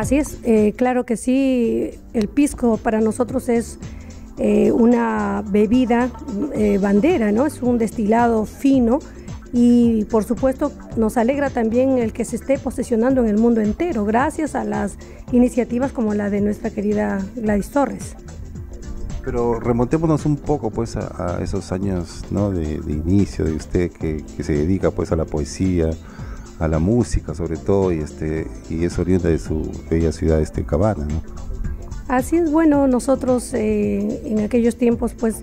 Así es, eh, claro que sí, el pisco para nosotros es eh, una bebida eh, bandera, ¿no? Es un destilado fino y por supuesto nos alegra también el que se esté posesionando en el mundo entero, gracias a las iniciativas como la de nuestra querida Gladys Torres. Pero remontémonos un poco pues a, esos años ¿no? de, inicio de usted que, se dedica pues a la poesía, a la música sobre todo y este y es oriunda de su bella ciudad este Cabana. Así es, bueno, nosotros eh, en aquellos tiempos pues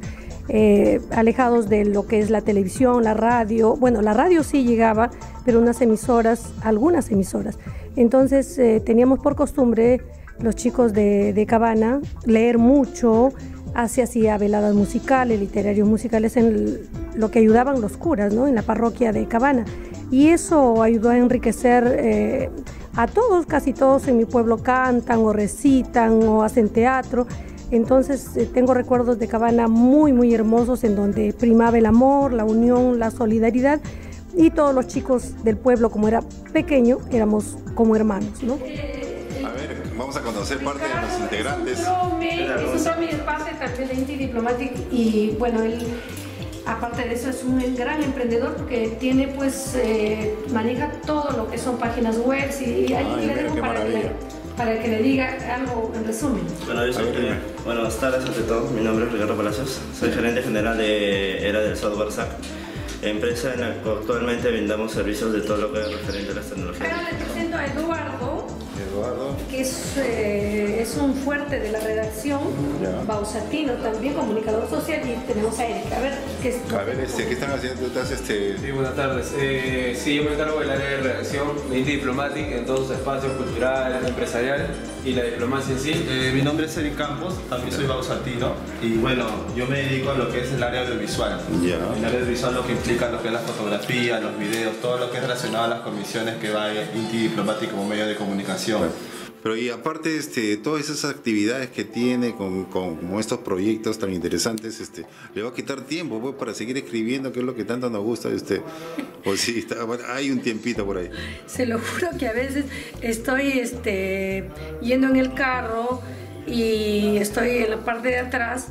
eh, alejados de lo que es la televisión, la radio, bueno, la radio sí llegaba, pero unas emisoras, algunas emisoras. Entonces eh, teníamos por costumbre los chicos de, de Cabana leer mucho, hacia hacía veladas musicales, literarios musicales, en lo que ayudaban los curas, ¿no? En la parroquia de Cabana. Y eso ayudó a enriquecer eh, a todos, casi todos en mi pueblo cantan o recitan o hacen teatro. Entonces eh, tengo recuerdos de Cabana muy, muy hermosos en donde primaba el amor, la unión, la solidaridad y todos los chicos del pueblo, como era pequeño, éramos como hermanos, ¿no? Vamos a conocer parte de los integrantes. Es un es parte también de Inti Diplomatic y bueno, él aparte de eso es un gran emprendedor porque tiene pues eh, maneja todo lo que son páginas web y ahí le dejo para que, para que, le diga algo en resumen. Bueno, yo soy, buenas tardes ante todo, mi nombre es Ricardo Palacios, soy gerente general de Era del Software SAC empresa en la que actualmente vendamos servicios de todo lo que es referente a las tecnologías. Ahora le presento a Eduardo, que es, eh, es un fuerte de la redacción, Bausatino también, comunicador social, y tenemos a Erika. A ver, ¿qué, es? A ver, este, ¿qué están haciendo? ¿Estás, este... Sí, buenas tardes. Eh, sí, yo me encargo del área de redacción de Indy Diplomatic en todos sus espacios cultural, empresarial y la diplomacia en sí. Eh, mi nombre es Eric Campos, también soy Bausatino y bueno, yo me dedico a lo que es el área audiovisual. Yeah. El área audiovisual lo que implica lo que es la fotografía, los videos, todo lo que es relacionado a las comisiones que va Indy Diplomatic como medio de comunicación. Pero y aparte este, todas esas actividades que tiene con, con, estos proyectos tan interesantes, este, le va a quitar tiempo pues, para seguir escribiendo, que es lo que tanto nos gusta de usted. O sí, está, hay un tiempito por ahí. Se lo juro que a veces estoy este, yendo en el carro y estoy en la parte de atrás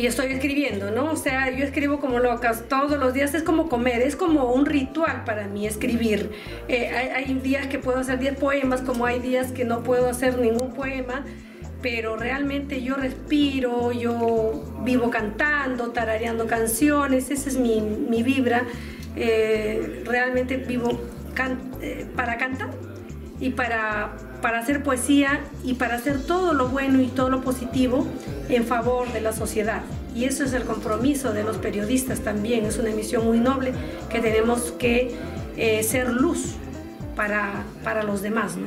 y estoy escribiendo, ¿no? O sea, yo escribo como locas todos los días, es como comer, es como un ritual para mí escribir. Eh, hay, días que puedo hacer 10 poemas, como hay días que no puedo hacer ningún poema, pero realmente yo respiro, yo vivo cantando, tarareando canciones, esa es mi, mi vibra. Eh, realmente vivo eh, para cantar y para, para hacer poesía y para hacer todo lo bueno y todo lo positivo en favor de la sociedad. Y eso es el compromiso de los periodistas también, es una misión muy noble que tenemos que eh, ser luz para, para los demás. ¿no?